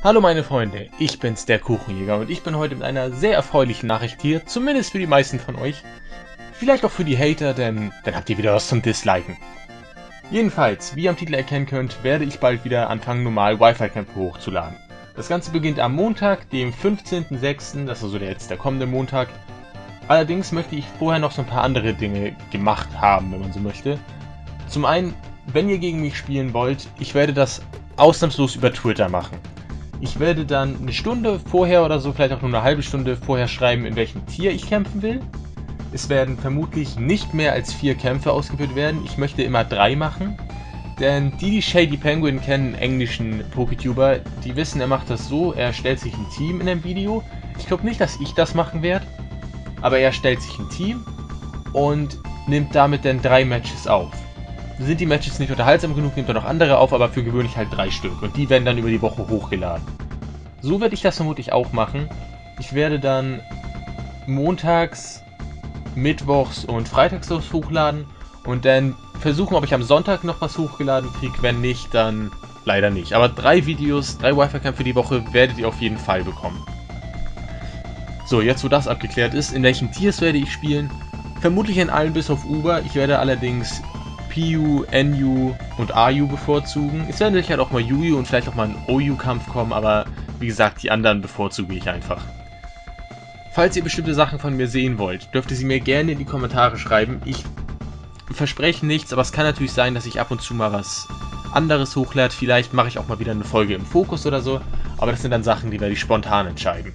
Hallo meine Freunde, ich bin's, der Kuchenjäger und ich bin heute mit einer sehr erfreulichen Nachricht hier, zumindest für die meisten von euch. Vielleicht auch für die Hater, denn dann habt ihr wieder was zum Disliken. Jedenfalls, wie ihr am Titel erkennen könnt, werde ich bald wieder anfangen, normal Wi-Fi-Kämpfe hochzuladen. Das Ganze beginnt am Montag, dem 15.06., das ist also der, jetzt der kommende Montag. Allerdings möchte ich vorher noch so ein paar andere Dinge gemacht haben, wenn man so möchte. Zum einen, wenn ihr gegen mich spielen wollt, ich werde das ausnahmslos über Twitter machen. Ich werde dann eine Stunde vorher oder so, vielleicht auch nur eine halbe Stunde vorher schreiben, in welchem Tier ich kämpfen will. Es werden vermutlich nicht mehr als vier Kämpfe ausgeführt werden. Ich möchte immer drei machen. Denn die, die Shady Penguin kennen, englischen PokeTuber, die wissen, er macht das so, er stellt sich ein Team in einem Video. Ich glaube nicht, dass ich das machen werde, aber er stellt sich ein Team und nimmt damit dann drei Matches auf sind die Matches nicht unterhaltsam genug, nimmt er noch andere auf, aber für gewöhnlich halt drei Stück. Und die werden dann über die Woche hochgeladen. So werde ich das vermutlich auch machen. Ich werde dann montags, mittwochs und freitags was hochladen und dann versuchen, ob ich am Sonntag noch was hochgeladen kriege. Wenn nicht, dann leider nicht. Aber drei Videos, drei Wi-Fi-Kämpfe die Woche werdet ihr auf jeden Fall bekommen. So, jetzt wo das abgeklärt ist, in welchen Tiers werde ich spielen? Vermutlich in allen bis auf Uber. Ich werde allerdings PU, NU und AU bevorzugen. Es werden sicher auch mal UU und vielleicht auch mal ein OU-Kampf kommen, aber wie gesagt, die anderen bevorzuge ich einfach. Falls ihr bestimmte Sachen von mir sehen wollt, dürft ihr sie mir gerne in die Kommentare schreiben. Ich verspreche nichts, aber es kann natürlich sein, dass ich ab und zu mal was anderes hochlade. Vielleicht mache ich auch mal wieder eine Folge im Fokus oder so, aber das sind dann Sachen, die werde ich spontan entscheiden.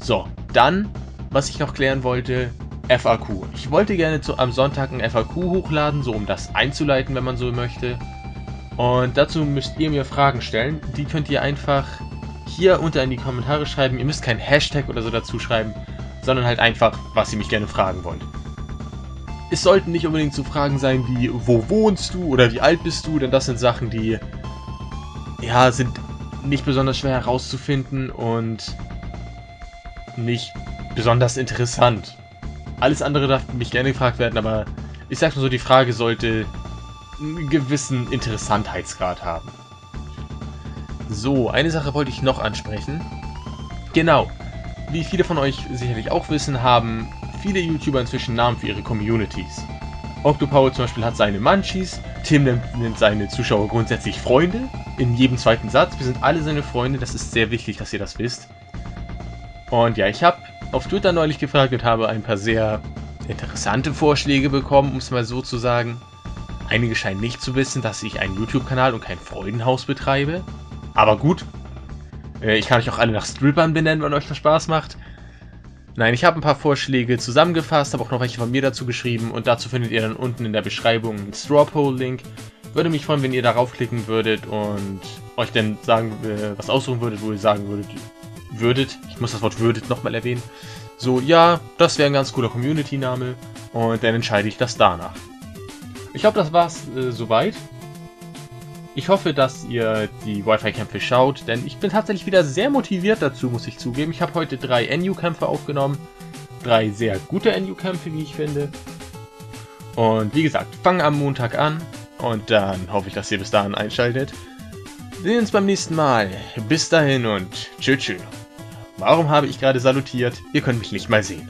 So, dann, was ich noch klären wollte, FAQ. Ich wollte gerne zu, am Sonntag ein FAQ hochladen, so um das einzuleiten, wenn man so möchte. Und dazu müsst ihr mir Fragen stellen. Die könnt ihr einfach hier unter in die Kommentare schreiben. Ihr müsst kein Hashtag oder so dazu schreiben, sondern halt einfach, was ihr mich gerne fragen wollt. Es sollten nicht unbedingt so Fragen sein wie, wo wohnst du oder wie alt bist du, denn das sind Sachen, die, ja, sind nicht besonders schwer herauszufinden und nicht besonders interessant. Alles andere darf mich gerne gefragt werden, aber ich sag nur so, die Frage sollte einen gewissen Interessantheitsgrad haben. So, eine Sache wollte ich noch ansprechen. Genau. Wie viele von euch sicherlich auch wissen, haben viele YouTuber inzwischen Namen für ihre Communities. Octopower zum Beispiel hat seine Munchies, Tim nennt, nennt seine Zuschauer grundsätzlich Freunde, in jedem zweiten Satz. Wir sind alle seine Freunde, das ist sehr wichtig, dass ihr das wisst. Und ja, ich habe auf Twitter neulich gefragt und habe ein paar sehr interessante Vorschläge bekommen, um es mal so zu sagen. Einige scheinen nicht zu wissen, dass ich einen YouTube-Kanal und kein Freudenhaus betreibe. Aber gut. Äh, ich kann euch auch alle nach Strippern benennen, wenn euch das Spaß macht. Nein, ich habe ein paar Vorschläge zusammengefasst, habe auch noch welche von mir dazu geschrieben und dazu findet ihr dann unten in der Beschreibung einen Strawpoll-Link. Würde mich freuen, wenn ihr darauf klicken würdet und euch dann sagen, äh, was aussuchen würdet, wo ihr sagen würdet, würdet, ich muss das Wort würdet nochmal erwähnen, so, ja, das wäre ein ganz cooler Community-Name und dann entscheide ich das danach. Ich glaube, das war's äh, soweit. Ich hoffe, dass ihr die Wi-Fi-Kämpfe schaut, denn ich bin tatsächlich wieder sehr motiviert dazu, muss ich zugeben. Ich habe heute drei NU-Kämpfe aufgenommen. Drei sehr gute NU-Kämpfe, wie ich finde. Und wie gesagt, fangen am Montag an und dann hoffe ich, dass ihr bis dahin einschaltet. Sehen uns beim nächsten Mal. Bis dahin und tschüss. Warum habe ich gerade salutiert? Ihr könnt mich nicht mal sehen.